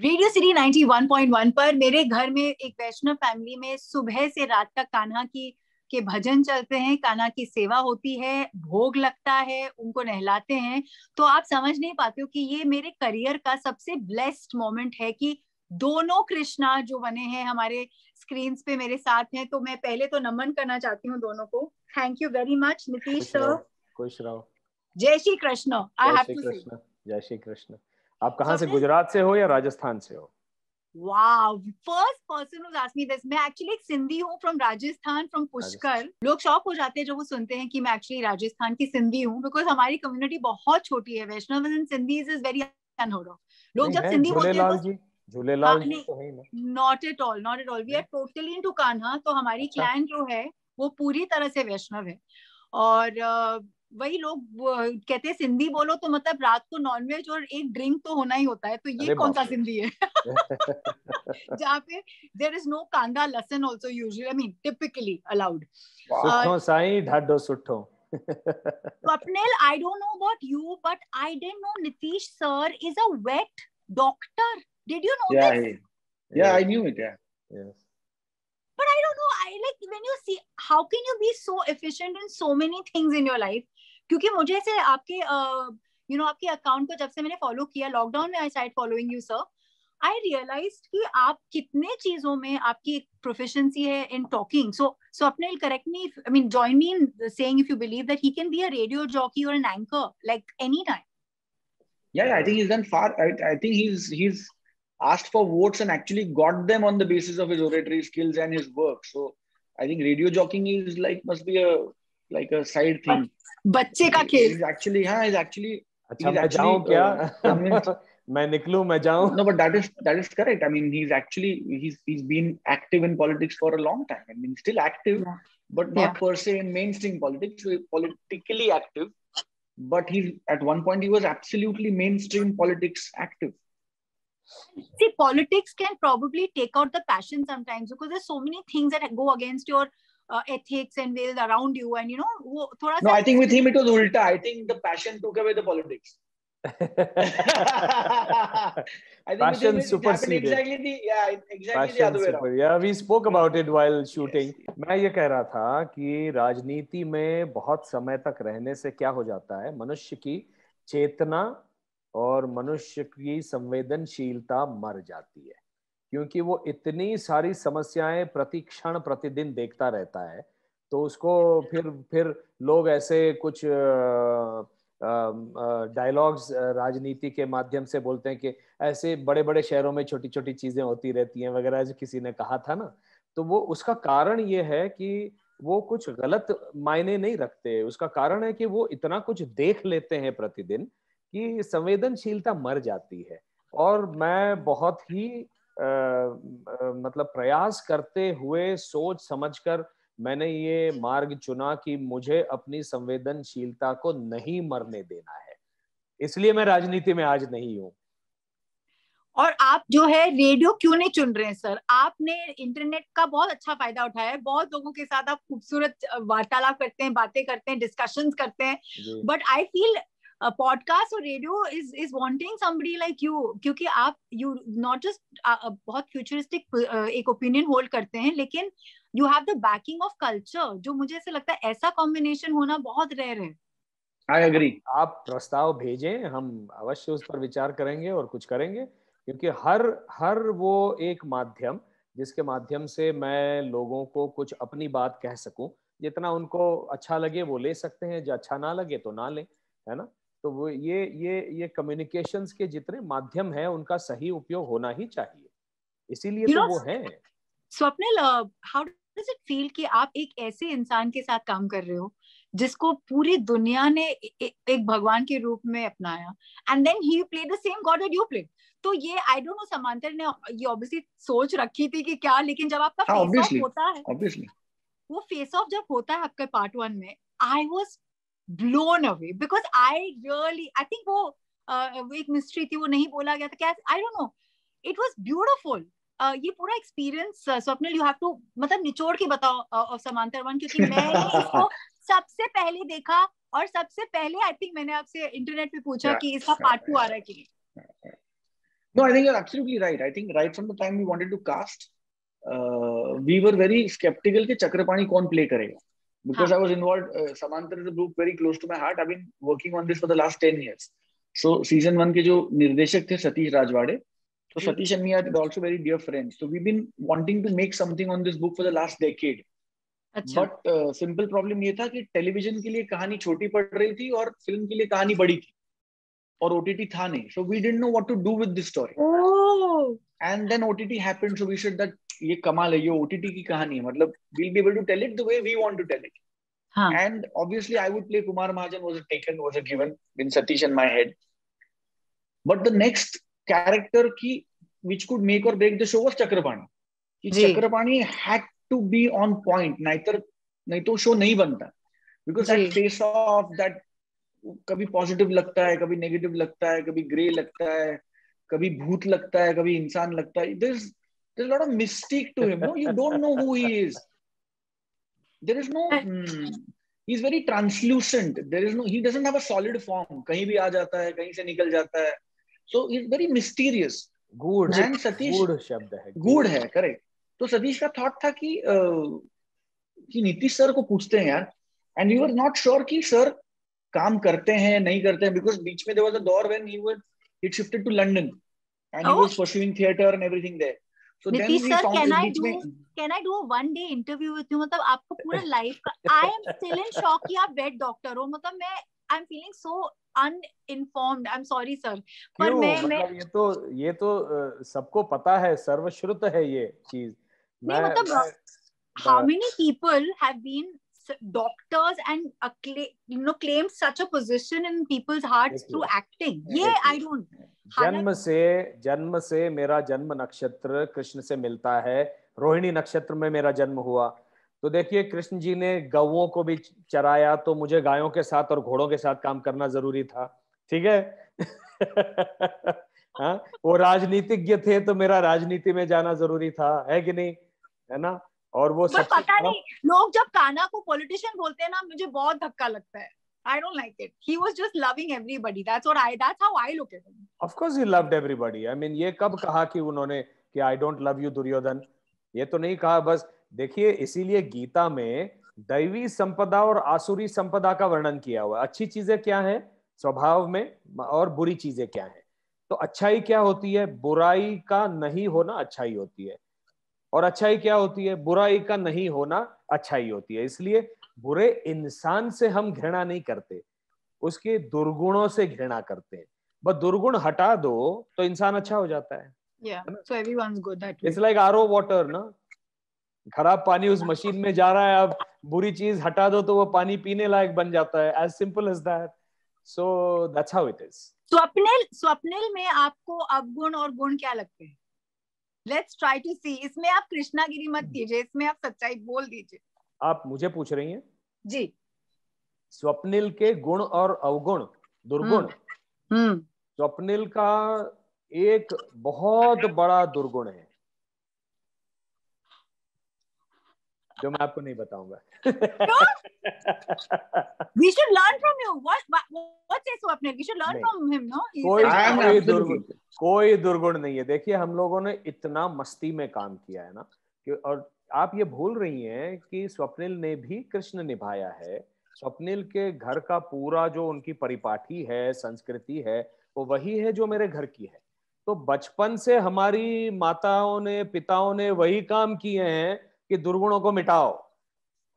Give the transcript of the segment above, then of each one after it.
Radio city 91.1 पर मेरे घर में एक वैष्णव फैमिली में सुबह से रात तक कान्हा की के भजन चलते हैं कान्हा की सेवा होती है भोग लगता है उनको नहलाते हैं। तो आप समझ नहीं पाते हो कि ये मेरे करियर का सबसे ब्लेस्ड मोमेंट है कि दोनों कृष्णा जो बने हैं हमारे स्क्रीन पे मेरे साथ हैं तो मैं पहले तो नमन करना चाहती हूँ दोनों को। Thank you very much Nitish sir खुश रहो। जय Shri Krishna I have to say जय श्री कृष्ण। आप कहाँ से गुजरात से हो या राजस्थान से हो? Wow first person who's asked me this मैं एक्चुअली एक सिंधी हूँ फ्रॉम राजस्थान फ्रॉम पुष्कर। लोग शौक हो जाते हैं जब वो सुनते हैं कि मैं एक्चुअली राजस्थान की सिंधी हूँ बिकॉज़ हमारी कम्युनिटी बहुत छोटी है Vaishnav in Sindhi is very unheard of लोग जब सिंधी बोलते हैं तो Jhulelal not at all not at all we are totally into Kanha तो हमारी क्लैन अच्छा। जो है वो पूरी तरह से वैष्णव है। और वही लोग कहते हैं सिंधी बोलो तो मतलब रात को नॉनवेज और एक ड्रिंक तो होना ही होता है तो ये कौन सा सिंधी है जहाँ पे देर इज़ नो कांदा लसन also usually I mean typically allowed सुठो साई ढाडो सुठो Swapnil, I don't know about you, but I didn't know Nitish sir is a vet doctor. Did you know yeah, this? He, yeah, I knew it. Yeah. Yes. But I don't know. I like when you see how can you be so efficient in so many things in your life? क्योंकि मुझे से आपके you know आपके account को जब से मैंने follow किया लॉकडाउन में I side following you sir I realise कि आप कितने चीज़ों में आपकी एक प्रोफिशिएंसी है इन टॉकिंग सो सो अपने correct me I mean join me in saying if you believe that he can be a radio jockey और an anchor like any time Yeah, yeah, I think he's done far. I, I think he's he's asked for votes and actually got them on the basis of his oratory skills and his work. So I think radio jockeying is like must be a like a side thing. बच्चे का खेल actually हाँ is actually अच्छा मैं जाऊँ क्या मैं निकलूं मैं जाऊँ no but that is that is correct i mean he's actually he's he's been active in politics for a long time i mean still active yeah. but not yeah. per se in mainstream politics politically active but he's at one point he was absolutely mainstream politics active see politics can probably take out the passion sometimes because there's so many things that go against your uh, ethics and will around you and you know वो थोड़ा no I think with him it was ulta I think the passion took away the politics I think passion superseded exactly the yeah exactly passion the other way around yeah we spoke about it while shooting yes. मैं ये कह रहा था कि राजनीति में बहुत समय तक रहने से क्या हो जाता है मनुष्य की चेतना और मनुष्य की संवेदनशीलता मर जाती है क्योंकि वो इतनी सारी समस्याएँ प्रति क्षण, प्रतिदिन देखता रहता है। तो उसको फिर फिर लोग ऐसे कुछ डायलॉग्स राजनीति के माध्यम से बोलते हैं कि ऐसे बड़े बड़े शहरों में छोटी छोटी चीज़ें होती रहती हैं वगैरह जो किसी ने कहा था ना। तो वो, उसका कारण ये है कि वो कुछ गलत मायने नहीं रखते। उसका कारण है कि वो इतना कुछ देख लेते हैं प्रतिदिन कि संवेदनशीलता मर जाती है। और मैं बहुत ही मतलब प्रयास करते हुए सोच समझकर मैंने ये मार्ग चुना कि मुझे अपनी संवेदनशीलता को नहीं मरने देना है। इसलिए मैं राजनीति में आज नहीं हूँ। और आप जो है रेडियो क्यों नहीं चुन रहे हैं सर? आपने इंटरनेट का बहुत अच्छा फ़ायदा उठाया है। बहुत लोगों के साथ आप खूबसूरत वार्तालाप करते हैं बातें करते हैं डिस्कशंस करते हैं। बट आई फील पॉडकास्ट और radio is is wanting somebody like you क्योंकि आप यू नॉट जस्ट बहुत फ्यूचरिस्टिक एक ओपिनियन होल्ड करते हैं, लेकिन you have the backing of culture जो मुझे ऐसा लगता है ऐसा कॉम्बिनेशन होना बहुत रेयर है। आई एग्री आप प्रस्ताव भेजें, हम अवश्य उस पर विचार करेंगे और कुछ करेंगे, क्योंकि हर हर वो एक माध्यम, जिसके माध्यम से मैं लोगों को कुछ अपनी बात कह सकूँ, जितना उनको अच्छा लगे वो ले सकते हैं, जो अच्छा ना लगे तो ना लें, है ना? तो वो ये ये ये कम्युनिकेशंस के जितने माध्यम है उनका सही उपयोग होना ही चाहिए। इसीलिए तो वो है। Swapnil how does it feel कि आप एक ऐसे इंसान के साथ काम कर रहे हो जिसको पूरी दुनिया ने ए, एक भगवान के रूप में अपनाया and then he play the same god that you play तो ये आई डोंट नो समांतर ने ये ऑब्वियसली सोच रखी थी कि क्या लेकिन जब आपका फेस ऑफ़ होता है obviously. वो फेस ऑफ़ जब होता है आपके पार्ट वन में I was blown away because I really I think वो uh, एक मिस्ट्री थी वो नहीं बोला गया था क्या I don't know it was beautiful ये पूरा experience Swapnil you have to मतलब निचोड़ के बताओ समांतर वन क्योंकि मैंने इसको सबसे पहले देखा और सबसे पहले आई थिंक मैंने आपसे इंटरनेट पे पूछा yeah, कि इसका पार्ट टू आ रहा है कि नहीं No, I think you're absolutely right. I think right from the time we wanted to cast, uh, we were very skeptical कि चक्रपाणी कौन play करेगा. Because हाँ. I was involved, uh, Samantar is a book very close to my heart. I've been working on this for the last 10 years. So season one के जो निर्देशक थे Satish Rajwade, so Satish and me are also very dear friends. So we've been wanting to make something on this book for the last decade. But simple problem ये था कि television के लिए कहानी छोटी पड़ रही थी और फ़िल्म के लिए कहानी बड़ी थी और ओटीटी था नहीं so we didn't know what to do with this story and then OTT happened so we should that ये कमाल है ये ओटीटी की कहानी है मतलब will be able to tell it the way we want to tell it and obviously i would play kumar mahajan was a taken was a given in satish in my head but the next character ki which could make or break the show was chakrapani ki chakrapani had to be on point nahitar नहीं तो show नहीं बनता because that face of that कभी positive लगता है कभी negative लगता है कभी ग्रे लगता है कभी भूत लगता है कभी इंसान लगता है is there's a lot of mystique to him no you don't know who he is there is no mm, he's very translucent there is no he doesn't have a solid form kahin bhi aa jata hai kahin se nikal jata hai so he's very mysterious good and satish good शब्द है good है correct तो सतीश का thought था कि कि Nitish sir को पूछते हैं यार and you are not sure कि सर काम करते हैं नहीं करते हैं बिकॉज़ बीच में देयर वाज अ दौर when he was it shifted to London and he was pursuing theatre and everything there So Nitish sir, can I do can I do a one day interview with you? मतलब आपको पूरा life का I am still in shock कि आप wait doctor हो मतलब मैं I am feeling so uninformed I am sorry sir पर मैं मतलब मैं ये तो ये तो सबको पता है सर्वश्रुत है ये चीज़ नहीं मतलब how many people have been doctors and you know claimed such a position in people's hearts through acting ये I don't जन्म से जन्म से मेरा जन्म नक्षत्र कृष्ण से मिलता है। रोहिणी नक्षत्र में मेरा जन्म हुआ। तो देखिए कृष्ण जी ने गवों को भी चराया तो मुझे गायों के साथ और घोड़ों के साथ काम करना ज़रूरी था। ठीक है? हाँ वो राजनीतिज्ञ थे तो मेरा राजनीति में जाना ज़रूरी था है कि नहीं? है ना? और वो सब पता नहीं लोग जब काना को पॉलिटिशियन बोलते हैं ना मुझे बहुत धक्का लगता है। I don't like it. He was just loving everybody. That's what I. That's how I look at him. Of course, he loved everybody. I mean, ये कब कहा कि उन्होंने कि I don't love you Duryodhan ये तो नहीं कहा बस देखिए इसीलिए गीता में दैवी संपदा और आसुरी संपदा का वर्णन किया हुआ अच्छी चीज़ें क्या है स्वभाव में और बुरी चीज़ें क्या है तो अच्छाई क्या होती है बुराई का नहीं होना अच्छाई होती है और अच्छाई क्या होती है बुराई का नहीं होना अच्छाई होती है इसलिए बुरे इंसान से हम घृणा नहीं करते उसके दुर्गुणों से घृणा करते हैं। बस दुर्गुण हटा दो तो इंसान अच्छा हो जाता है। इट्स लाइक आर वाटर ना? खराब पानी उस मशीन में जा रहा है अब बुरी चीज़ हटा दो तो वो पानी पीने लायक बन जाता है। As simple as that so that's how it is Swapnil Swapnil में आपको अवगुण और गुण क्या लगते हैं? लेट्स ट्राई टू सी इसमें आप कृष्णागिरी मत कीजिए इसमें आप सच्चाई बोल दीजिए। आप मुझे पूछ रही हैं? जी। स्वप्निल के गुण और अवगुण दुर्गुण। हम्म, हम्म। स्वप्निल का एक बहुत बड़ा दुर्गुण है। जो मैं आपको नहीं बताऊँगा। we should learn from you. What what what's this swapnil we should learn from him no? कोई कोई दुर्गुण कोई दुर्गुण नहीं है। देखिए हम लोगों ने इतना मस्ती में काम किया है ना कि और आप ये भूल रही हैं कि स्वप्निल ने भी कृष्ण निभाया है। स्वप्निल के घर का पूरा जो उनकी परिपाठी है संस्कृति है वो वही है जो मेरे घर की है। तो बचपन से हमारी माताओं ने पिताओं ने वही काम किए हैं कि दुर्गुणों को मिटाओ।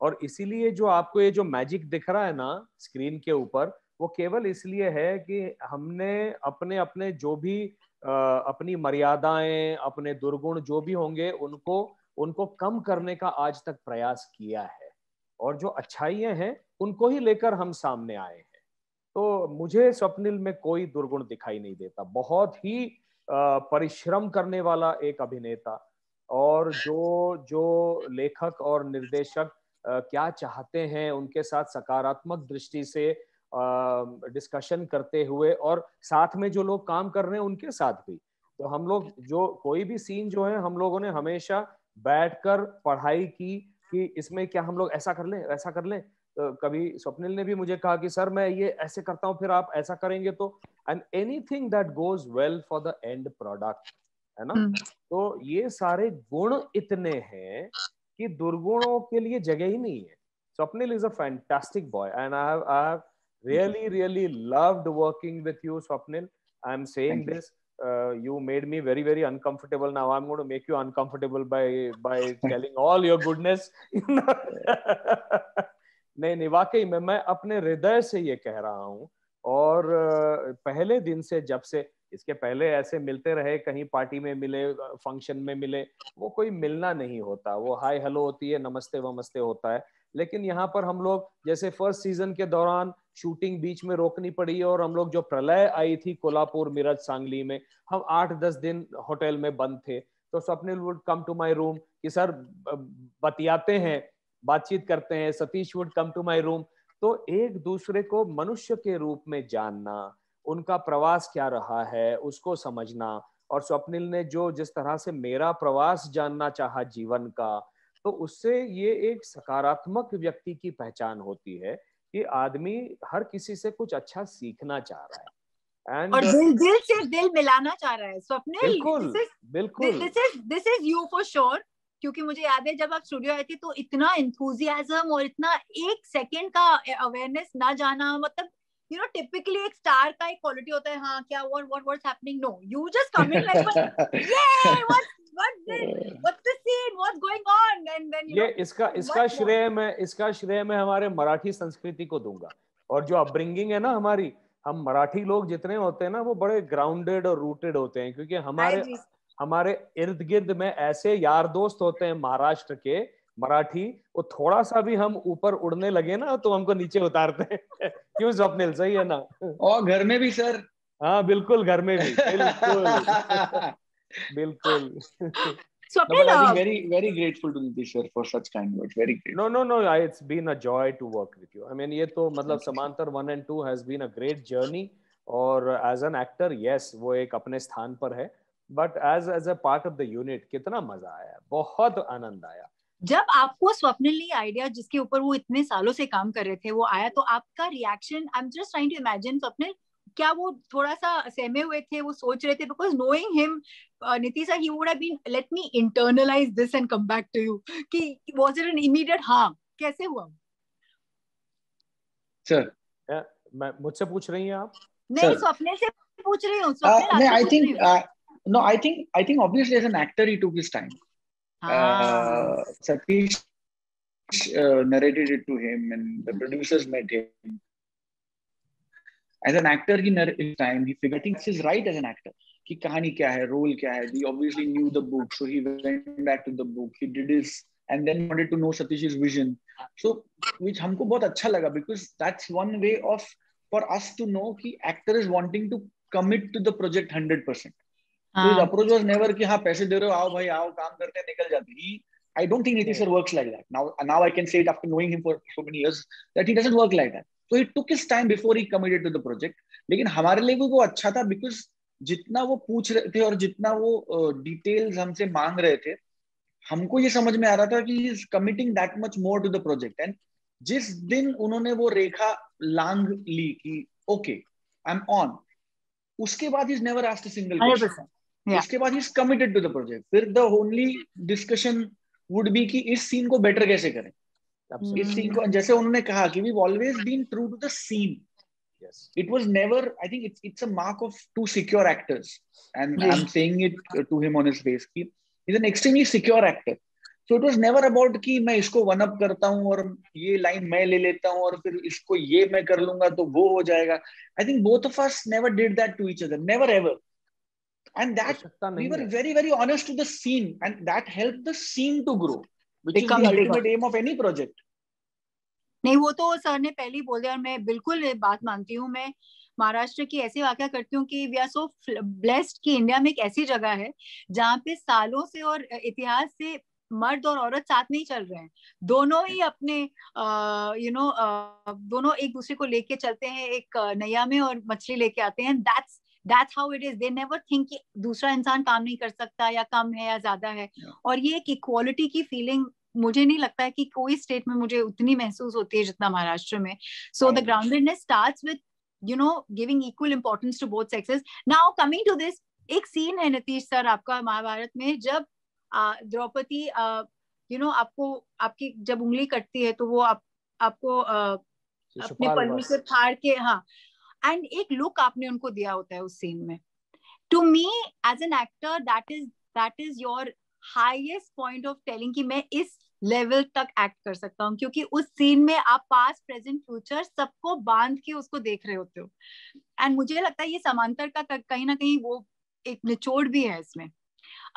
और इसीलिए जो आपको ये जो मैजिक दिख रहा है ना स्क्रीन के ऊपर वो केवल इसलिए है कि हमने अपने अपने जो भी आ, अपनी मर्यादाएँ अपने दुर्गुण जो भी होंगे उनको उनको कम करने का आज तक प्रयास किया है। और जो अच्छाइयाँ हैं, उनको ही लेकर हम सामने आए हैं। तो मुझे स्वप्निल में कोई दुर्गुण दिखाई नहीं देता। बहुत ही परिश्रम करने वाला एक अभिनेता। और जो जो लेखक और निर्देशक क्या चाहते हैं, उनके साथ सकारात्मक दृष्टि से डिस्कशन करते हुए और साथ में जो लोग काम कर रहे हैं, उनके साथ भी। तो हम लोग, जो कोई भी सीन जो है, हम लोगों ने हमेशा बैठकर पढ़ाई की कि इसमें क्या हम लोग ऐसा कर लें ऐसा कर लें? तो कभी स्वप्निल ने भी मुझे कहा कि सर मैं ये ऐसे करता हूँ फिर आप ऐसा करेंगे तो and anything that goes well for the end product है ना? hmm. तो ये सारे गुण इतने हैं कि दुर्गुणों के लिए जगह ही नहीं है। Swapnil is a fantastic boy and I have I have really really loved working with you swapnil i'm saying Thank this uh, you made me very very uncomfortable. Now i'm going to make you uncomfortable by by telling all your goodness. नहीं नहीं वाकई में मैं अपने हृदय से ये कह रहा हूँ। और पहले दिन से जब से इसके पहले ऐसे मिलते रहे कहीं पार्टी में मिले फ़ंक्शन में मिले वो कोई मिलना नहीं होता। वो हाय हेलो होती है नमस्ते वमस्ते होता है। लेकिन यहाँ पर हम लोग जैसे फ़र्स्ट सीज़न के दौरान शूटिंग बीच में रोकनी पड़ी और हम लोग जो प्रलय आई थी कोल्हापुर मिरज सांगली में, हम आठ दस दिन होटल में बंद थे। तो Swapnil would come to my room कि, सर बतियाते हैं, बातचीत करते हैं, Satish would come to my room तो एक दूसरे को मनुष्य के रूप में जानना, उनका प्रवास क्या रहा है, उसको समझना और स्वप्निल ने जो जिस तरह से मेरा प्रवास जानना चाहा जीवन का तो उससे ये एक सकारात्मक व्यक्ति की पहचान होती है। कि आदमी हर किसी से कुछ अच्छा सीखना चाह रहा है। And, और दिल दिल से दिल मिलाना चाह रहा है स्वप्निल बिल्कुल बिल्कुल। This is this is you for sure क्योंकि मुझे याद है जब आप स्टूडियो आए थे तो इतना इंथुजियाजम और इतना एक सेकंड का अवेयरनेस ना जाना मतलब यू नो टिपिकली एक स्टार का एक क्वालिटी होता है हाँ क्या व्हाट व्हाट व्हाट्स हैपनिंग ये श्रेय मैं इसका श्रेय मैं हमारे मराठी संस्कृति को दूँगा। और जो अपब्रिंगिंग है ना हमारी हम मराठी लोग जितने होते हैं ना वो बड़े ग्राउंडेड और रूटेड होते हैं। क्योंकि हमारे हमारे इर्द गिर्द में ऐसे यार दोस्त होते हैं महाराष्ट्र के मराठी वो थोड़ा सा भी हम ऊपर उड़ने लगे ना तो हमको नीचे उतारते हैं। क्यों स्वप्न सही है ना? और घर में भी सर? हाँ बिल्कुल घर में भी बिल्कुल। बिल्कुल। यूनिट uh, तो मतलब कितना मज़ा आया बहुत आनंद आया। जब आपको स्वप्निल ने आइडिया जिसके ऊपर वो इतने सालों से काम कर रहे थे वो आया तो आपका reaction I am just trying to imagine Swapnil क्या वो थोड़ा सा सहमे हुए थे वो सोच रहे थे? Because knowing him Nitish he would have been let me internalise this and come back to you कि वाज इट एन इमीडिएट हाँ कैसे हुआ? सर मैं मुझसे पूछ रही हैं आप? नहीं स्वप्ने से पूछ रही हूँ स्वप्ने नहीं I think no i think i think obviously as an actor he took his time. Uh, satish uh, narrated it to him and the producers met him as an actor he in time he figured things is right as an actor कि कहानी क्या है role क्या है he obviously knew the book so he went back to the book he did his and then wanted to know Satish's vision so which हमको बहुत अच्छा लगा because that's one way of for us to know कि actor is wanting to commit to the project 100% so his approach was never कि हाँ पैसे दे रहे हो आओ भाई आओ काम करते हैं निकल he I don't think Nitish sir works like that. Now, now I can say it after knowing him for so many years that he doesn't work like that. तो he took his time before he committed to the project लेकिन हमारे लिए वो अच्छा था because जितना वो पूछ रहे थे और जितना वो डिटेल्स uh, हमसे मांग रहे थे हमको ये समझ में आ रहा था कि is committing that much more to the project and जिस दिन उन्होंने वो रेखा लांग ली कि ओके आई एम ऑन उसके बाद इज़ नेवर आस्ट सिंगल उसके बाद is committed to the project फिर the only discussion would be कि इस सीन को बेटर कैसे करें? इस सीन को जैसे उन्होंने कहा कि we always been true to the scene yes. It was never i think it's it's a mark of two secure actors. And yes. i'm saying it to him on his face कि he's an extremely secure actor. So it was never about कि मैं इसको one up करता हूँ और ये line मैं ले लेता हूँ और फिर इसको ये मैं कर लूँगा तो वो हो जाएगा. I think both of us never did that to each other never ever and that we were very very honest to the scene and that helped the scene to grow which is the ultimate aim of any project. नहीं वो तो sir ने पहले ही बोल दिया और मैं बिल्कुल बात मानती हूँ मैं महाराष्ट्र की ऐसी वाक्य करती हूँ कि वी आर सो ब्लेस्ड कि इंडिया में एक ऐसी जगह है जहाँ पे सालों से और इतिहास से मर्द और औरत साथ नहीं चल रहे हैं। दोनों ही अपने यू नो दोनों एक दूसरे को लेके चलते हैं एक नैया में और मछली लेके आते हैं that's that's how it is they never think कि दूसरा इंसान काम नहीं कर सकता या कम है या ज़्यादा है। और ये एक इक्वालिटी की फीलिंग मुझे नहीं लगता है कि कोई स्टेट में मुझे उतनी महसूस होती है जितना महाराष्ट्र में। So the groundedness starts with you know giving equal importance to both sexes now coming to this एक सीन है नीतीश सर आपका महाभारत में जब द्रौपदी यू नो आपको आपकी जब उंगली कटती है तो वो आप आपको अपने पल्लू से फाड़ के हाँ एंड एक लुक आपने उनको दिया होता है उस सीन में। To me as an actor that is that is your highest point of telling कि मैं इस लेवल तक एक्ट कर सकता हूँ क्योंकि उस सीन में आप पास्ट प्रेजेंट फ्यूचर सबको बाँध के उसको देख रहे होते हो। एंड मुझे लगता है ये समांतर का कहीं ना कहीं वो एक निचोड़ भी है इसमें।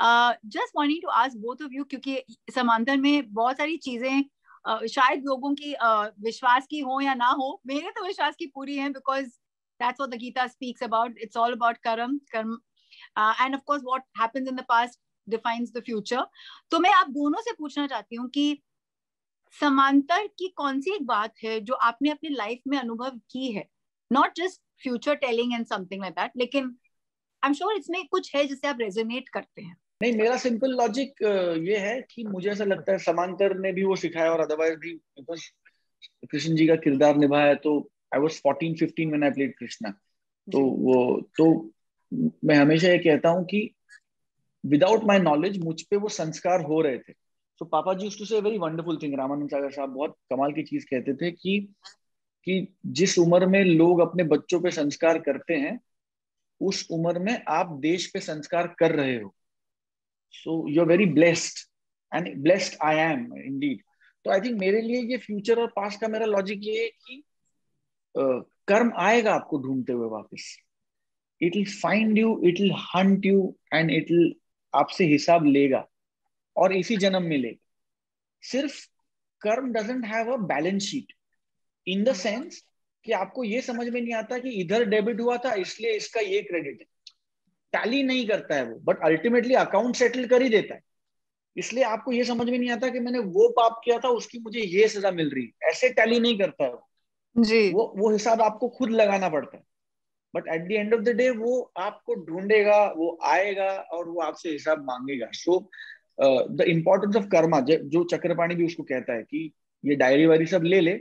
Just wanting to ask both of you क्योंकि समांतर में बहुत सारी चीज़ें uh, शायद लोगों की uh, विश्वास की हो या ना हो मेरे तो विश्वास की पूरी है because that's what the Gita speaks about it's all about karma karma and of course what happens in the past defines the future तो मैं आप दोनों से पूछना चाहती हूँ कि समांतर की कौन सी एक बात है जो आपने अपनी लाइफ में अनुभव की है? Not just future telling and something like that लेकिन आई एम श्योर इसमें कुछ है जिसे आप रेजोनेट करते हैं। नहीं, मेरा सिंपल लॉजिक ये है कि मुझे ऐसा लगता है समांतर ने भी वो सिखाया और अदरवाइज़ भी कृष्ण जी का किरदार निभाया तो I was 14 15 when I played Krishna तो वो तो मैं हमेशा ये कहता हूँ कि विदाउट माई नॉलेज मुझ पे वो संस्कार हो रहे थे। तो पापा ji to say very wonderful thing Ramanand Sagar साहब बहुत कमाल की चीज़ कहते थे कि कि जिस उम्र में लोग अपने बच्चों पे संस्कार करते हैं उस उम्र में आप देश पे संस्कार कर रहे हो। So you are very blessed and blessed I am indeed तो आई थिंक मेरे लिए ये फ्यूचर और पास्ट का मेरा लॉजिक ये है कि कर्म आएगा आपको ढूंढते हुए वापस। It will find you it will hunt you and it will आपसे हिसाब लेगा और इसी जन्म में लेगा। सिर्फ़ कर्म doesn't have a balance sheet in the sense कि आपको ये समझ में नहीं आता कि इधर डेबिट हुआ था इसलिए इसका ये क्रेडिट है। टैली नहीं करता है वो बट अल्टीमेटली अकाउंट सेटल कर ही देता है। इसलिए आपको ये समझ में नहीं आता कि मैंने वो पाप किया था उसकी मुझे ये सजा मिल रही है। ऐसे टैली नहीं करता है वो। जी। वो वो हिसाब आपको खुद लगाना पड़ता है। But at the end of the day वो आपको ढूंढेगा, वो आएगा और वो आपसे हिसाब मांगेगा। So the importance of karma जो चक्रपाणी भी उसको कहता है कि ये डायरी वायरी सब ले ले,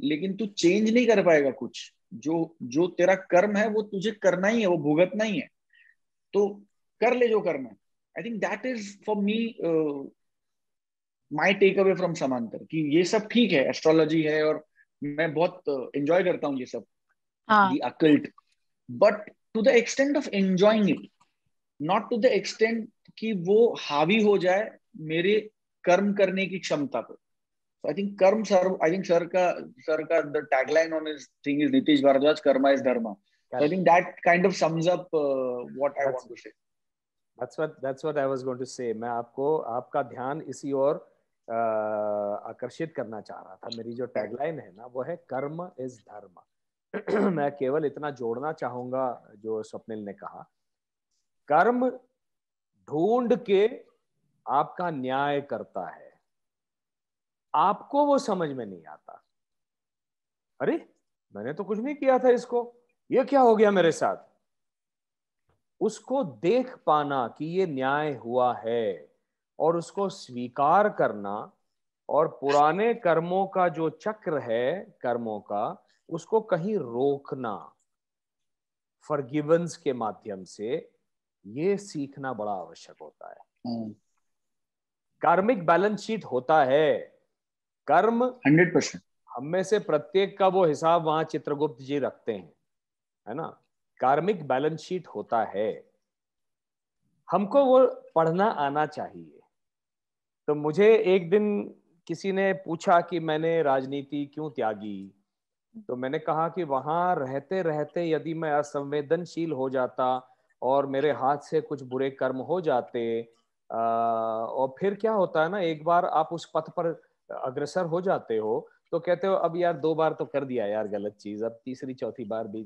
लेकिन तू चेंज नहीं कर पाएगा कुछ। जो जो तेरा कर्म है, वो तुझे करना ही है, वो भुगतना ही है। तो कर ले जो करना है। I think that is for me my takeaway from Samantar कि ये सब ठीक है एस्ट्रोलॉजी है और मैं बहुत एंजॉय करता हूँ ये सब occult but to the extent of enjoying it not to the extent कि वो हावी हो जाए मेरे कर्म करने की क्षमता पर। I think karma sir I think sir का सर का the tagline on is thing is Nitish Bharadwaj karma is dharma I think that kind of sums up what I want to say that's what that's what I was going to say मैं आपको आपका ध्यान इसी ओर और... आकर्षित करना चाह रहा था। मेरी जो टैगलाइन है ना, वो है, कर्म इज़ धर्म। मैं केवल इतना जोड़ना चाहूँगा, जो स्वप्निल ने कहा। कर्म ढूंढ के आपका न्याय करता है। आपको वो समझ में नहीं आता। अरे, मैंने तो कुछ नहीं किया था इसको। ये क्या हो गया मेरे साथ? उसको देख पाना कि ये न्याय हुआ है। और उसको स्वीकार करना और पुराने कर्मों का जो चक्र है कर्मों का उसको कहीं रोकना फॉरगिवेंस के माध्यम से ये सीखना बड़ा आवश्यक होता है। कार्मिक बैलेंस शीट होता है। कर्म हंड्रेड परसेंट। हम में से प्रत्येक का वो हिसाब वहाँ चित्रगुप्त जी रखते हैं है ना? कार्मिक बैलेंस शीट होता है। हमको वो पढ़ना आना चाहिए। तो मुझे एक दिन किसी ने पूछा कि मैंने राजनीति क्यों त्यागी? तो मैंने कहा कि वहाँ रहते रहते यदि मैं असंवेदनशील हो जाता और मेरे हाथ से कुछ बुरे कर्म हो जाते आ, और फिर क्या होता है ना एक बार आप उस पथ पर अग्रसर हो जाते हो तो कहते हो अब यार दो बार तो कर दिया यार गलत चीज़ अब तीसरी चौथी बार भी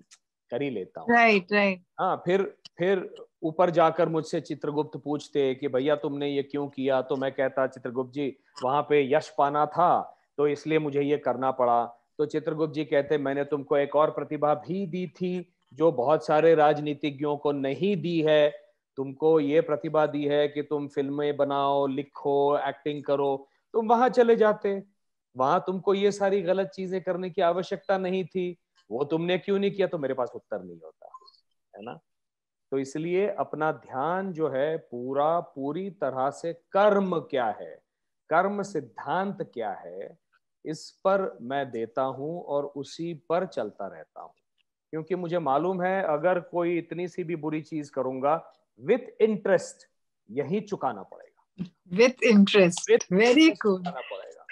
कर ही लेता हूँ। राइट राइट हाँ फिर फिर ऊपर जाकर मुझसे चित्रगुप्त पूछते कि भैया तुमने ये क्यों किया? तो मैं कहता, चित्रगुप्त जी, वहाँ पे यश पाना था तो इसलिए मुझे ये करना पड़ा। तो चित्रगुप्त जी कहते, मैंने तुमको एक और प्रतिभा भी दी थी, जो बहुत सारे राजनीतिज्ञों को नहीं दी है। तुमको ये प्रतिभा दी है कि तुम फ़िल्में बनाओ, लिखो एक्टिंग करो। तुम वहाँ चले जाते। वहाँ तुमको ये सारी गलत चीज़ें करने की आवश्यकता नहीं थी। वो तुमने क्यों नहीं किया? तो मेरे पास उत्तर नहीं होता। है ना? तो इसलिए अपना ध्यान जो है पूरा पूरी तरह से कर्म क्या है? कर्म सिद्धांत क्या है? इस पर मैं देता हूँ और उसी पर चलता रहता हूँ। क्योंकि मुझे मालूम है अगर कोई इतनी सी भी बुरी चीज़ करूँगा विथ इंटरेस्ट यही चुकाना पड़ेगा। विथ इंटरेस्ट वेरी गुड पड़ेगा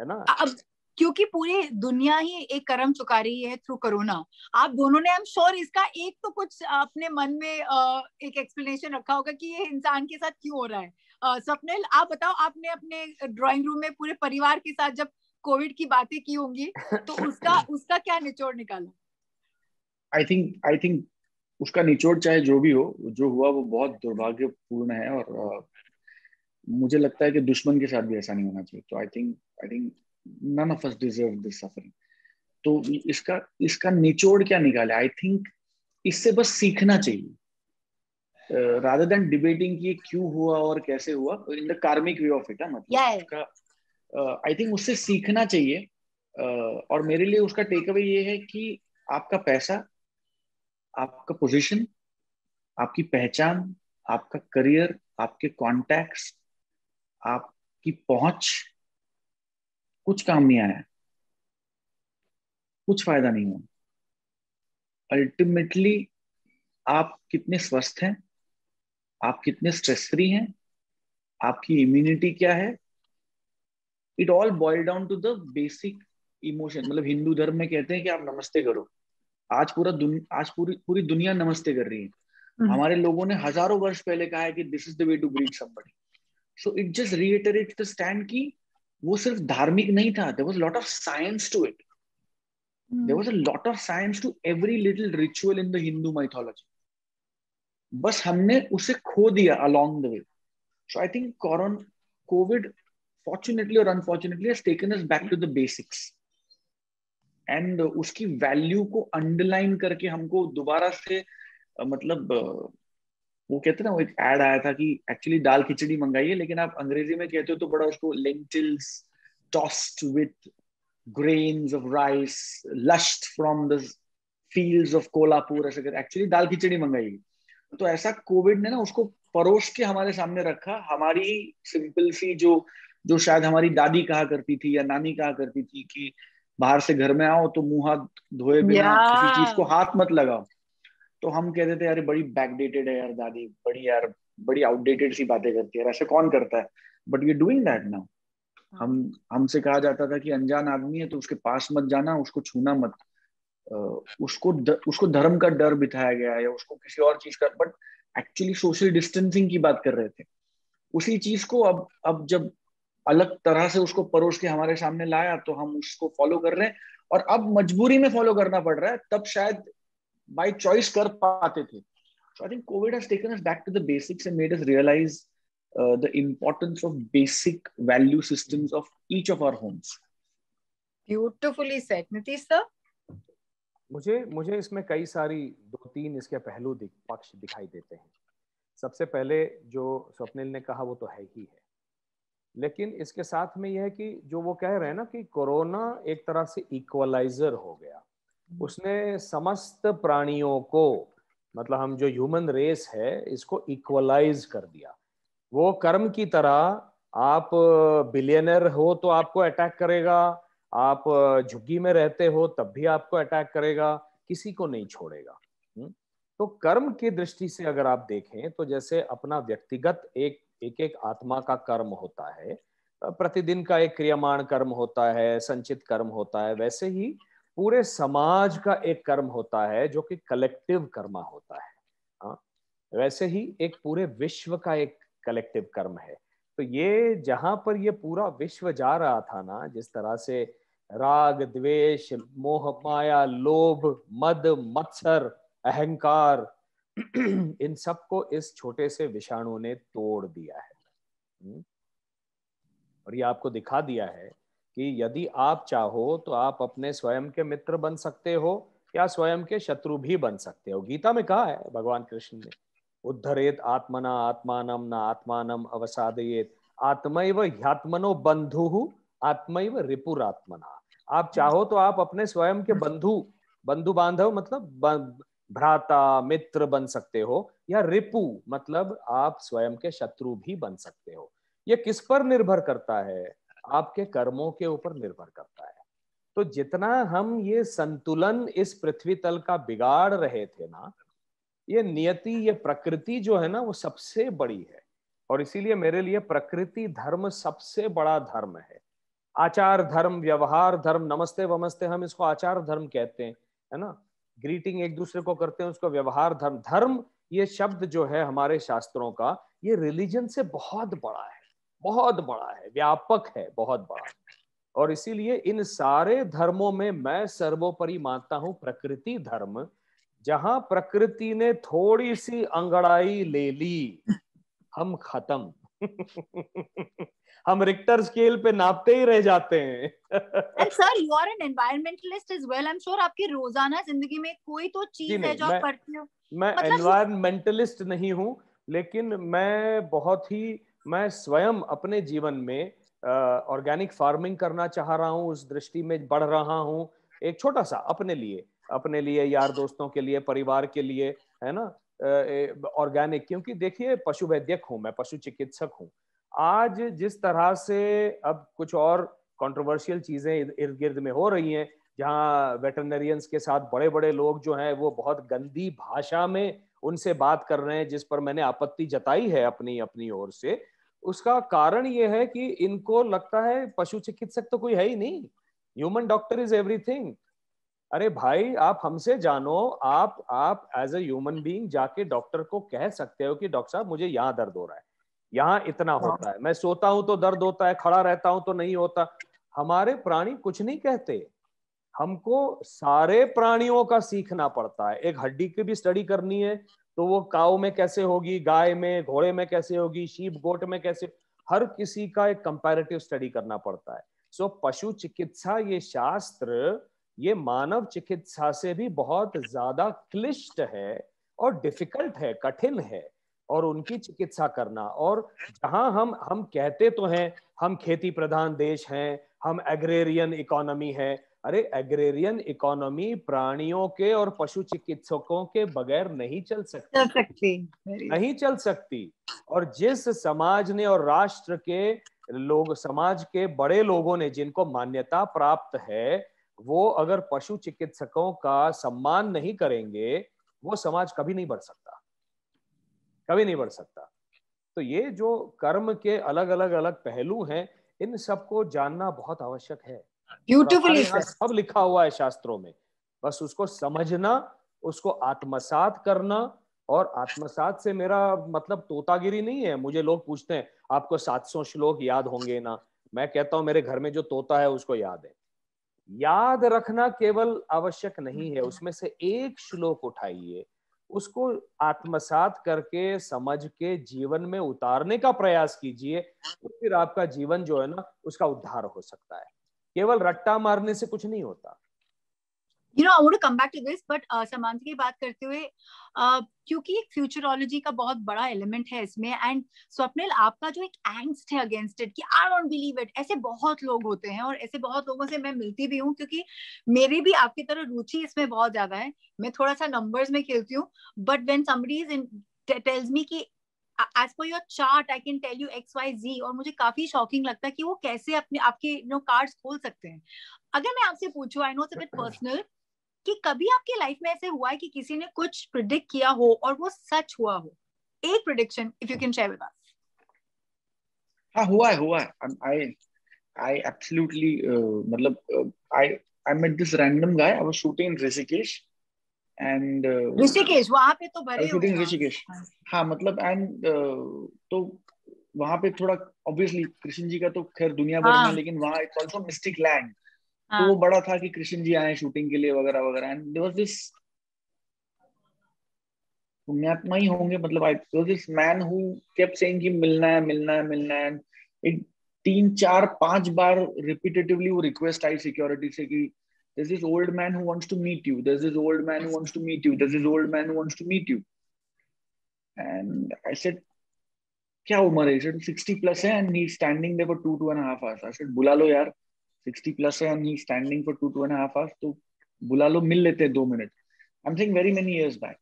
है ना? अब क्योंकि पूरी दुनिया ही एक कर्म चुका रही है थ्रू कोरोना आप दोनों ने आई एम श्योर इसका एक तो कुछ अपने मन में एक एक्सप्लेनेशन रखा होगा कि ये इंसान के साथ क्यों हो रहा है। स्वप्निल आप बताओ आपने अपने ड्राइंग रूम में पूरे परिवार के साथ जब कोविड की बातें की होंगी तो उसका उसका क्या निचोड़ निकाला? आई थिंक आई थिंक उसका निचोड़ चाहे जो भी हो जो हुआ वो बहुत दुर्भाग्यपूर्ण है और uh, मुझे लगता है कि दुश्मन के साथ भी ऐसा नहीं होना चाहिए। तो I think I think none of us deserve this suffering. तो इसका इसका निचोड़ क्या निकाले? आई थिंक इससे बस सीखना चाहिए। रादर देन डिबेटिंग कि क्यों हुआ और कैसे हुआ इन द कार्मिक वे ऑफ़ इट मतलब उसका आई थिंक उससे सीखना चाहिए। uh, और मेरे लिए उसका टेक अवे ये है कि आपका पैसा आपका पोजीशन आपकी पहचान आपका करियर आपके कॉन्टैक्ट्स आपकी पहुँच कुछ काम नहीं आया। कुछ फ़ायदा नहीं हुआ। अल्टीमेटली आप कितने स्वस्थ हैं? आप कितने स्ट्रेस फ्री हैं? आपकी इम्यूनिटी क्या है? It all boil down to the basic emotion मतलब हिंदू धर्म में कहते हैं कि आप नमस्ते करो। आज पूरा आज पूरी पूरी दुनिया नमस्ते कर रही है। हम्म। हमारे लोगों ने हज़ारों वर्ष पहले कहा है कि this is the way to greet somebody so it just reiterate the stand की वो सिर्फ़ धार्मिक नहीं था। There was lot of science to it there was a lot of science to every little ritual in the Hindu mythology बस हमने उसे खो दिया along the way so I think corona COVID fortunately और unfortunately has taken us back to the basics. And उसकी value को underline करके हमको दोबारा से मतलब वो कहते ना वो एक एड आया था कि एक्चुअली दाल खिचड़ी मंगाइए लेकिन आप अंग्रेज़ी में कहते हो तो बड़ा उसको lentils tossed with grains of rice lushed from the fields of Kolhapur ऐसे कर एक्चुअली दाल खिचड़ी मंगाई तो ऐसा कोविड ने ना उसको परोस के हमारे सामने रखा। हमारी सिंपल सी जो जो शायद हमारी दादी कहा करती थी या नानी कहा करती थी कि बाहर से घर में आओ तो मुँह हाथ धोए बिना किसी चीज़ को हाथ मत लगाओ। तो हम कहते थे यार बड़ी बैकडेटेड है यार दादी बड़ी यार बड़ी आउटडेटेड सी बातें करती है ऐसे कौन करता है? But we doing that now हम हमसे कहा जाता था कि अनजान आदमी है तो उसके पास मत जाना उसको छूना मत। उसको द, उसको धर्म का डर बिठाया गया है या उसको किसी और चीज़ का बट एक्चुअली सोशल डिस्टेंसिंग की बात कर रहे थे। उसी चीज़ को अब अब जब अलग तरह से उसको परोस के हमारे सामने लाया तो हम उसको फॉलो कर रहे हैं और अब मजबूरी में फॉलो करना पड़ रहा है तब शायद बाय चॉइस कर पाते थे so i think covid has taken us back to the basics and made us realize uh, the importance of basic value systems of each of our homes beautifully said nitish sir मुझे मुझे इसमें कई सारी दो तीन इसके पहलू दिख, पक्ष दिखाई देते हैं सबसे पहले जो स्वप्निल ने कहा वो तो है ही है लेकिन इसके साथ में यह है कि जो वो कह रहे हैं ना कि कोरोना एक तरह से इक्वलाइजर हो गया उसने समस्त प्राणियों को मतलब हम जो ह्यूमन रेस है, इसको इक्वलाइज कर दिया वो कर्म की तरह आप बिलियनर हो तो आपको अटैक करेगा, आप झुग्गी में रहते हो तब भी आपको अटैक करेगा, किसी को नहीं छोड़ेगा हम्म? तो कर्म की दृष्टि से अगर आप देखें तो जैसे अपना व्यक्तिगत एक एक एक आत्मा का कर्म होता है प्रतिदिन का एक क्रियामाण कर्म होता है, संचित कर्म होता है, वैसे ही पूरे समाज का एक कर्म होता है जो कि कलेक्टिव कर्मा होता है हाँ वैसे ही एक पूरे विश्व का एक कलेक्टिव कर्म है तो ये जहाँ पर ये पूरा विश्व जा रहा था ना, जिस तरह से राग, द्वेष, मोह, माया, लोभ, मद, मत्सर, अहंकार, इन सबको इस छोटे से विषाणु ने तोड़ दिया है हम्म। और ये आपको दिखा दिया है कि यदि आप चाहो तो आप अपने स्वयं के मित्र बन सकते हो या स्वयं के शत्रु भी बन सकते हो। गीता में कहा है भगवान कृष्ण ने, उद्धरेत आत्मना आत्मानम न आत्मानम अवसादयेत। आत्मैव ह्यात्मनो बंधु आत्मैव रिपुरात्मना। आप चाहो तो आप अपने स्वयं के बंधु बंधु बांधव मतलब भ्राता, मित्र बन सकते हो या रिपु मतलब आप स्वयं के शत्रु भी बन सकते हो। ये किस पर निर्भर करता है? आपके कर्मों के ऊपर निर्भर करता है। तो जितना हम ये संतुलन इस पृथ्वी तल का बिगाड़ रहे थे ना, ये नियति, ये प्रकृति जो है ना, वो सबसे बड़ी है। और इसीलिए मेरे लिए प्रकृति धर्म सबसे बड़ा धर्म है। आचार धर्म, व्यवहार धर्म, नमस्ते वमस्ते हम इसको आचार धर्म कहते हैं, है ना? ग्रीटिंग एक दूसरे को करते हैं, उसको व्यवहार धर्म। धर्म, ये शब्द जो है हमारे शास्त्रों का, ये रिलीजन से बहुत बड़ा है। बहुत बड़ा है व्यापक है बहुत बड़ा और इसीलिए इन सारे धर्मों में मैं सर्वोपरि मानता हूँ प्रकृति धर्म जहाँ प्रकृति ने थोड़ी सी अंगड़ाई ले ली हम खत्म। हम रिक्टर स्केल पे नापते ही रह जाते हैं। Sir you are an environmentalist is well I am sure आपकी रोज़ाना ज़िंदगी में कोई तो चीज़ है जो आप करते हो। मैं एनवायरमेंटलिस्ट मतलब... नहीं हूँ लेकिन मैं बहुत ही मैं स्वयं अपने जीवन में ऑर्गेनिक फ़ार्मिंग करना चाह रहा हूँ, उस दृष्टि में बढ़ रहा हूँ, एक छोटा सा अपने लिए अपने लिए, यार दोस्तों के लिए, परिवार के लिए, है ना? ऑर्गेनिक क्योंकि देखिए, पशु वैद्यक हूँ मैं, पशु चिकित्सक हूँ। आज जिस तरह से अब कुछ और कंट्रोवर्शियल चीज़ें इर्द गिर्द में हो रही हैं, जहाँ वेटरनरियंस के साथ बड़े बड़े लोग जो हैं, वो बहुत गंदी भाषा में उनसे बात कर रहे हैं जिस पर मैंने आपत्ति जताई है अपनी अपनी ओर से उसका कारण ये है कि इनको लगता है पशु चिकित्सक तो कोई है ही नहीं। ह्यूमन डॉक्टर इज़ एवरीथिंग अरे भाई आप हमसे जानो आप आप एज ह्यूमन बीइंग जाके डॉक्टर को कह सकते हो कि डॉक्टर साहब मुझे यहाँ दर्द हो रहा है यहाँ इतना हाँ। होता है मैं सोता हूँ तो दर्द होता है खड़ा रहता हूँ तो नहीं होता। हमारे प्राणी कुछ नहीं कहते। हमको सारे प्राणियों का सीखना पड़ता है। एक हड्डी की भी स्टडी करनी है तो वो काऊ में कैसे होगी गाय में घोड़े में कैसे होगी शीप गोट में कैसे हर किसी का एक कंपैरेटिव स्टडी करना पड़ता है। सो so, पशु चिकित्सा ये शास्त्र ये मानव चिकित्सा से भी बहुत ज़्यादा क्लिष्ट है और डिफ़िकल्ट है कठिन है और उनकी चिकित्सा करना। और जहाँ हम हम कहते तो हैं हम खेती प्रधान देश हैं हम एग्रेरियन इकोनॉमी है अरे एग्रेरियन इकोनॉमी प्राणियों के और पशु चिकित्सकों के बगैर नहीं चल सकती। चल सकती नहीं चल सकती। और जिस समाज ने और राष्ट्र के लोग समाज के बड़े लोगों ने जिनको मान्यता प्राप्त है वो अगर पशु चिकित्सकों का सम्मान नहीं करेंगे वो समाज कभी नहीं बढ़ सकता। कभी नहीं बढ़ सकता। तो ये जो कर्म के अलग अलग अलग पहलू हैं इन सबको जानना बहुत आवश्यक है। ब्यूटिफुली सब लिखा हुआ है शास्त्रों में। बस उसको समझना उसको आत्मसात करना और आत्मसात से मेरा मतलब तोतागिरी नहीं है। मुझे लोग पूछते हैं आपको 700 श्लोक याद होंगे ना? मैं कहता हूँ मेरे घर में जो तोता है उसको याद है। याद रखना केवल आवश्यक नहीं है। उसमें से एक श्लोक उठाइए। उसको आत्मसात करके समझ के जीवन में उतारने का प्रयास कीजिए तो फिर आपका जीवन जो है ना उसका उद्धार हो सकता है। केवल रट्टा मारने से कुछ नहीं होता। You know I come back to this but Samant की बात करते हुए uh, क्योंकि फ्यूचरोलॉजी का बहुत बड़ा एलिमेंट है इसमें एंड स्वप्निल आपका जो एक एंगस्ट है अगेंस्ट इट कि आई डोंट बिलीव इट ऐसे बहुत लोग होते हैं और ऐसे बहुत लोगों से मैं मिलती भी हूँ क्योंकि मेरी भी आपकी तरह रुचि इसमें बहुत ज़्यादा है। मैं थोड़ा सा नंबर्स में खेलती हूँ but when somebody is in tells me की as per your chart I can tell you X Y Z और मुझे काफ़ी शॉकिंग लगता है कि वो कैसे अपने, आपके नो कार्ड्स खोल सकते हैं। अगर मैं आपसे पूछूँ I know it's a bit personal कि कभी आपके लाइफ में ऐसे हुआ है कि किसी ने कुछ प्रिडिक्ट किया हो और वो सच हुआ हो? एक prediction if you can share with us हाँ हुआ है हुआ है। आई आई एब्सोल्युटली मतलब I I met this random guy I was shooting in Rishikesh and Rishikesh वहाँ पे तो भरे शूटिंग ऋषिकेश। हाँ मतलब एंड uh, तो वहाँ पे थोड़ा ऑब्वियसली कृष्ण जी का तो खैर दुनिया भर में हाँ। लेकिन वहाँ इट्स आल्सो मिस्टिक लैंड तो वो हाँ। बड़ा था कि कृष्ण जी आए शूटिंग के लिए वगैरह वगैरह। एंड देयर वाज दिस पुण्यात्मा ही होंगे मतलब I was this man who kept saying कि मिलना है मिलना है मिलना है। एक तीन चार पाँच बार रिपीटेटिवली वो रिक्वेस्ट आई सिक्योरिटी से कि there's this old man who wants to meet you. There's this old man who wants to meet you. There's this old man who wants to meet you. And i said, क्या उम्र है? Sir sixty plus है and he standing there for two two and half hours I said बुला लो यार sixty plus है and he standing for two two and half hours तो बुला लो, मिल लेते हैं दो minute I am think very many years back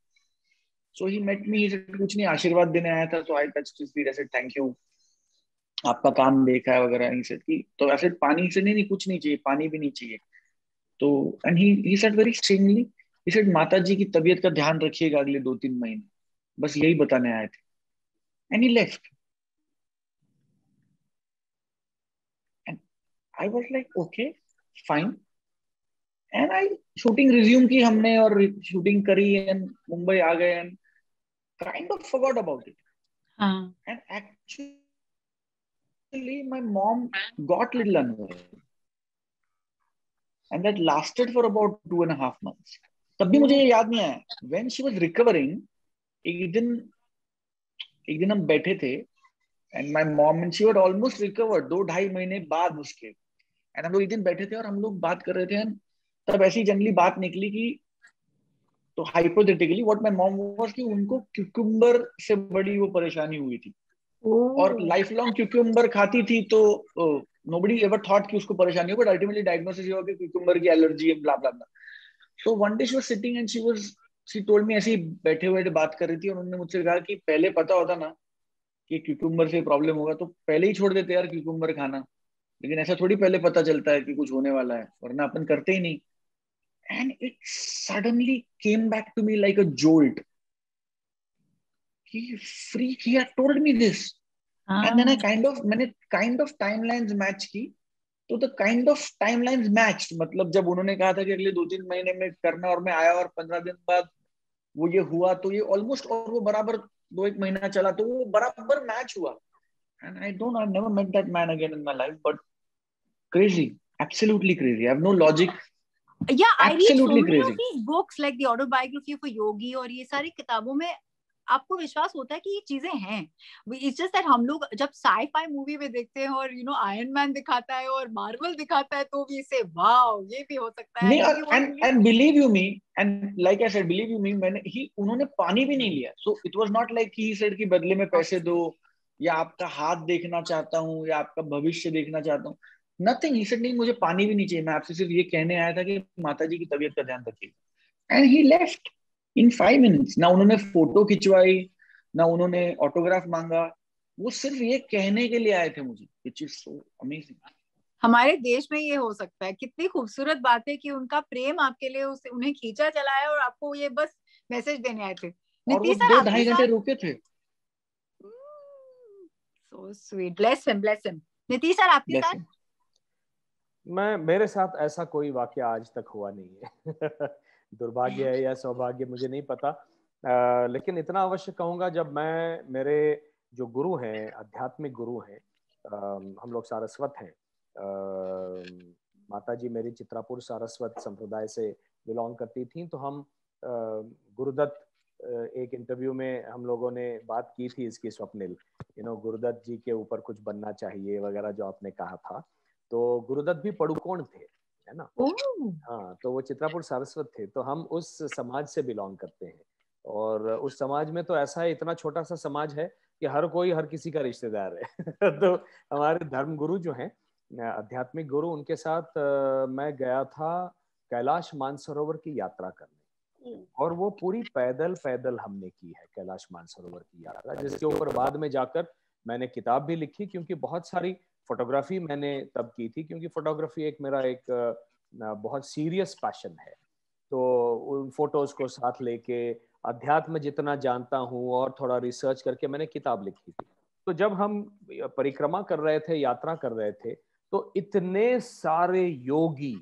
so he met me he कुछ नहीं, आशीर्वाद देने आया था तो I touch his feet I said thank you आपका काम देखा है वगैरह ही सेड कि तो ऐसे पानी से नहीं नहीं, कुछ नहीं चाहिए, पानी भी नहीं चाहिए. तो and he he said very strongly he said माता जी की तबीयत का ध्यान रखिएगा अगले दो तीन महीने. बस यही बताने आए थे। And he left and I was like okay fine and I shooting resume की हमने और शूटिंग करी एंड मुंबई आ गए and kind of forgot about it and actually my mom got little unwell and that lasted for about two and half months तब भी मुझे ये याद नहीं आया। व्हेन शी वाज रिकवरिंग एक दिन एक दिन हम बैठे थे and my mom and she was almost recovered दो ढाई महीने बाद उसके एंड हम लोग एक दिन बैठे थे और हम लोग बात कर रहे थे तब ऐसी जनरली बात निकली कि तो hypothetically what my mom was कि उनको क्यूकम्बर से बड़ी वो परेशानी हुई थी। और लाइफ लॉन्ग क्यूक्यूम्बर खाती थी तो नोबडी एवर थॉट कि उसको परेशानी हो बट अल्टीमेटली डायग्नोसिस हुआ कि क्यूकम्बर की एलर्जी है blah blah blah so one day she was sitting and she was she told me ऐसे ही बैठे हुए बात कर रही थी और उन्होंने मुझसे कहा कि पहले पता होता ना कि क्यूकम्बर से प्रॉब्लम होगा तो पहले ही छोड़ देते यार क्यूकम्बर खाना लेकिन ऐसा थोड़ी पहले पता चलता है कि कुछ होने वाला है वरना अपन करते ही नहीं and it suddenly came back to me like a jolt. He freak, he had told me this. And then I kind of, मैंने kind of timelines match की तो the kind of timelines match मतलब जब उन्होंने कहा था कि अगले दो तीन महीने में करना और मैं आया और पंद्रह दिन बाद वो ये हुआ तो ये ऑलमोस्ट और वो बराबर दो एक महीना चला तो वो बराबर मैच हुआ. And I don't I never met that man again in my life but crazy absolutely crazy. I have no logic. Yeah i read so many of these books like the autobiography of a yogi और ये सारी किताबों में आपको विश्वास होता है कि ये चीज़ें हैं। इट्स जस्ट दैट हम लोग जब साई-फाई मूवी में देखते हैं और यू नो आयरन मैन दिखाता है और मार्वल दिखाता है तो भी से वाओ ये भी हो सकता है। And and believe you me and like I said believe you me मैंने ही उन्होंने पानी भी नहीं लिया। So it was not like he said कि बदले में पैसे दो या आपका हाथ देखना चाहता हूँ या आपका भविष्य देखना चाहता हूँ। नथिंग ही सेड नहीं मुझे पानी भी नहीं चाहिए। मैं आपसे सिर्फ़ ये कहने आया था कि माता जी की तबीयत का ध्यान रखिएगा। And he left in five minutes ना उन्होंने फ़ोटो खिंचवाई ना उन्होंने ऑटोग्राफ मांगा। वो सिर्फ़ ये कहने के लिए आए थे मुझे विच इज़ सो अमेजिंग हमारे देश में ये हो सकता है। कितनी खूबसूरत बात है कि उनका प्रेम आपके लिए उसे उन्हें खींचा चला है और आपको ये बस मैसेज देने आए थे। नीतीश सर ढाई घंटे रुके थे। So sweet bless him bless him Nitish sir आपके साथ? मैं मेरे साथ ऐसा कोई वाक्य आज तक हुआ नहीं है। दुर्भाग्य है या सौभाग्य मुझे नहीं पता। आ, लेकिन इतना अवश्य कहूँगा जब मैं मेरे जो गुरु हैं आध्यात्मिक गुरु हैं हम लोग सारस्वत हैं माता जी मेरी चित्रापुर सारस्वत संप्रदाय से बिलोंग करती थी तो हम गुरुदत्त एक इंटरव्यू में हम लोगों ने बात की थी इसकी स्वप्निल। यू नो गुरुदत्त जी के ऊपर कुछ बनना चाहिए वगैरह जो आपने कहा था। तो गुरुदत्त भी पड़ुकोण थे। है ना? हाँ तो वो चित्रापुर सारस्वत थे तो हम उस समाज से बिलोंग करते हैं। और उस समाज में तो ऐसा है इतना छोटा सा समाज है कि हर कोई हर किसी का रिश्तेदार है। तो हमारे धर्म गुरु जो हैं आध्यात्मिक गुरु उनके साथ मैं गया था कैलाश मानसरोवर की यात्रा करने। और वो पूरी पैदल पैदल हमने की है कैलाश मानसरोवर की यात्रा जिसके ऊपर बाद में जाकर मैंने किताब भी लिखी क्योंकि बहुत सारी फोटोग्राफी मैंने तब की थी क्योंकि फोटोग्राफी एक मेरा एक बहुत सीरियस पैशन है। तो उन फ़ोटोज़ को साथ लेके, अध्यात्म जितना जानता हूँ और थोड़ा रिसर्च करके मैंने किताब लिखी थी। तो जब हम परिक्रमा कर रहे थे, यात्रा कर रहे थे तो इतने सारे योगी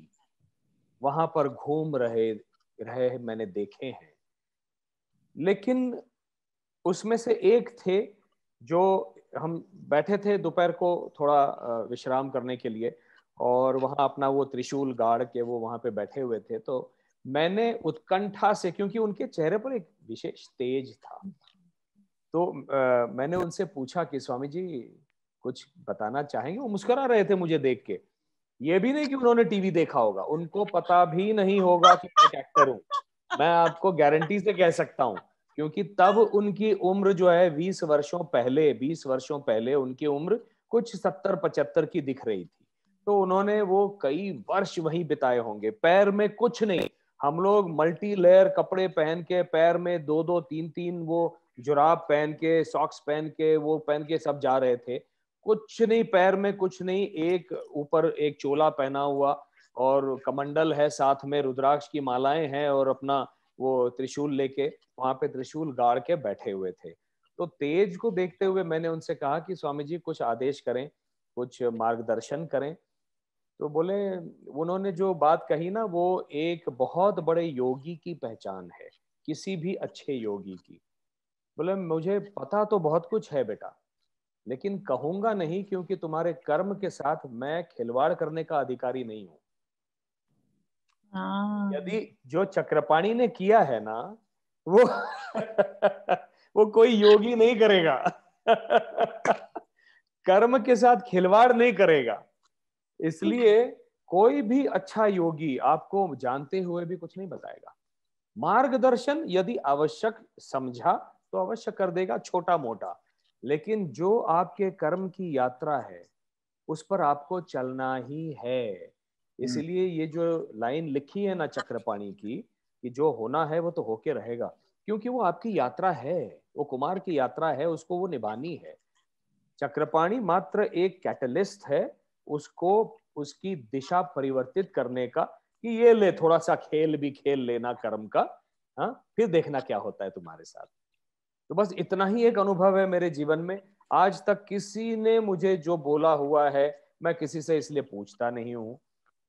वहाँ पर घूम रहे रहे मैंने देखे हैं। लेकिन उसमें से एक थे जो हम बैठे थे दोपहर को थोड़ा विश्राम करने के लिए और वहाँ अपना वो त्रिशूल गाड़ के वो वहाँ पे बैठे हुए थे। तो मैंने उत्कंठा से क्योंकि उनके चेहरे पर एक विशेष तेज था तो आ, मैंने उनसे पूछा कि स्वामी जी कुछ बताना चाहेंगे? वो मुस्कुरा रहे थे मुझे देख के। ये भी नहीं कि उन्होंने टीवी देखा होगा उनको पता भी नहीं होगा कि मैं एक्टर हूँ मैं आपको गारंटी से कह सकता हूँ। क्योंकि तब उनकी उम्र जो है बीस वर्षों पहले, बीस वर्षों पहले उनकी उम्र कुछ सत्तर, पचहत्तर की दिख रही थी। तो उन्होंने वो कई वर्ष वहीं बिताए होंगे। पैर में कुछ नहीं। हम लोग मल्टी लेयर कपड़े पहन के पैर में दो दो, तीन तीन वो जुराब पहन के सॉक्स पहन के, वो पहन के सब जा रहे थे। कुछ नहीं, पैर में कुछ नहीं। एक ऊपर एक चोला पहना हुआ और कमंडल है, साथ में रुद्राक्ष की मालाएँ हैं और अपना वो त्रिशूल लेके वहाँ पे त्रिशूल गाड़ के बैठे हुए थे। तो तेज को देखते हुए मैंने उनसे कहा कि स्वामी जी कुछ आदेश करें, कुछ मार्गदर्शन करें। तो बोले, उन्होंने जो बात कही ना, वो एक बहुत बड़े योगी की पहचान है, किसी भी अच्छे योगी की। बोले, मुझे पता तो बहुत कुछ है बेटा, लेकिन कहूँगा नहीं क्योंकि तुम्हारे कर्म के साथ मैं खिलवाड़ करने का अधिकारी नहीं हूँ। यदि जो चक्रपाणी ने किया है ना, वो वो कोई योगी नहीं करेगा। कर्म के साथ खिलवाड़ नहीं करेगा। इसलिए कोई भी अच्छा योगी आपको जानते हुए भी कुछ नहीं बताएगा। मार्गदर्शन यदि आवश्यक समझा तो अवश्य कर देगा छोटा मोटा लेकिन जो आपके कर्म की यात्रा है, उस पर आपको चलना ही है। इसलिए ये जो लाइन लिखी है ना चक्रपाणी की कि जो होना है वो तो होके रहेगा, क्योंकि वो आपकी यात्रा है, वो कुमार की यात्रा है, उसको वो निभानी है। चक्रपाणी मात्र एक कैटलिस्ट है उसको, उसकी दिशा परिवर्तित करने का कि ये ले थोड़ा सा खेल भी खेल लेना कर्म का हाँ फिर देखना क्या होता है तुम्हारे साथ। तो बस इतना ही एक अनुभव है मेरे जीवन में। आज तक किसी ने मुझे जो बोला हुआ है, मैं किसी से इसलिए पूछता नहीं हूँ।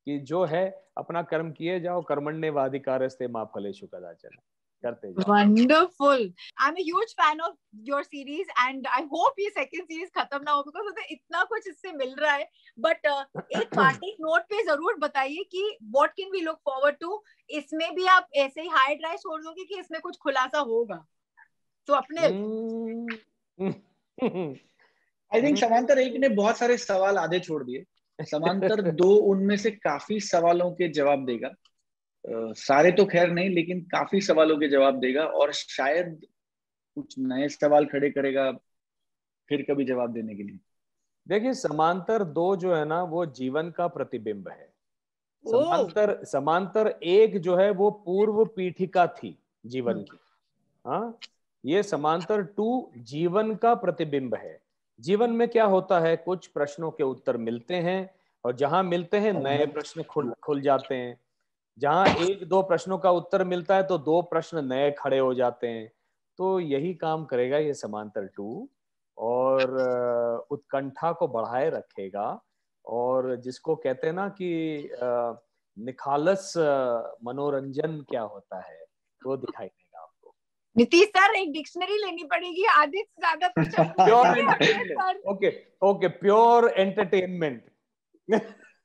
कि जो है अपना कर्म किए जाओ कर्मण्य वाधिकार से माँ फलेशु कदाचन। करते wonderful I am a huge fan of your series and I hope ये सेकंड सीरीज़ खत्म ना हो बिकॉज़ मुझे इतना कुछ इससे मिल रहा है। बट uh, एक पार्टी नोट पे ज़रूर बताइए कि what can we look forward to इसमें भी आप ऐसे ही हाई ड्राई छोड़ दोगे कि इसमें कुछ खुलासा होगा। तो अपने आई थिंक समांतर एक ने बहुत सारे सवाल आधे छोड़ दिए। समांतर दो उनमें से काफ़ी सवालों के जवाब देगा। सारे तो खैर नहीं लेकिन काफ़ी सवालों के जवाब देगा और शायद कुछ नए सवाल खड़े करेगा फिर कभी जवाब देने के लिए। देखिए समांतर दो जो है ना वो जीवन का प्रतिबिंब है। समांतर समांतर एक जो है वो पूर्व पीठिका थी जीवन हम्म। की। हाँ? ये समांतर टू जीवन का प्रतिबिंब है। जीवन में क्या होता है? कुछ प्रश्नों के उत्तर मिलते हैं और जहाँ मिलते हैं नए प्रश्न खुल खुल जाते हैं। जहाँ एक दो प्रश्नों का उत्तर मिलता है तो दो प्रश्न नए खड़े हो जाते हैं। तो यही काम करेगा ये समांतर टू और उत्कंठा को बढ़ाए रखेगा और जिसको कहते हैं ना कि निखालस मनोरंजन क्या होता है वो दिखाई देगा। नीतीश सर एक डिक्शनरी लेनी पड़ेगी आधे से ज़्यादा pure okay okay pure entertainment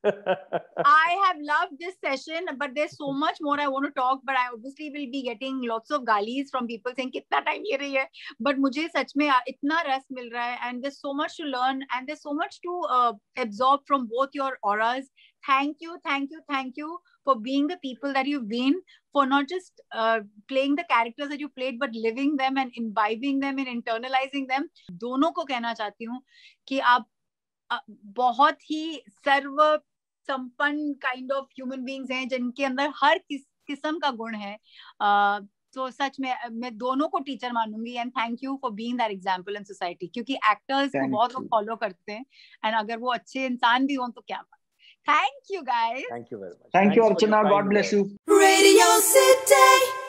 I have loved this session, but there's so much more I want to talk. But I obviously will be getting lots of galis from people saying कितना time ये रही है. But मुझे सच में इतना रस मिल रहा है, and there's so much to learn, and there's so much to uh, absorb from both your auras. Thank you, thank you, thank you for being the people that you've been, for not just uh, playing the characters that you played, but living them and imbibing them and internalizing them. दोनों को कहना चाहती हूँ कि आप बहुत ही सर्व संपन्न kind of human beings हैं जिनके अंदर हर किस किस्म का गुण है। uh, तो सच में मैं दोनों को teacher मानूँगी and thank you for being that example in society क्योंकि एक्टर्स को बहुत लोग फॉलो करते हैं एंड अगर वो अच्छे इंसान भी हों तो क्या बात। Thank you guys thank you very much thank you Archana God bless you Radio City